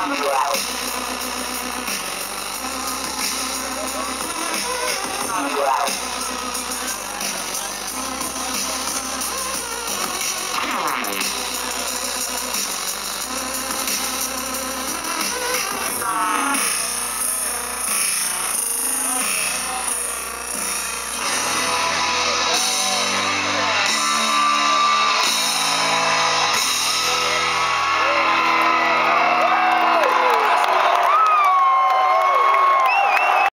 Wow.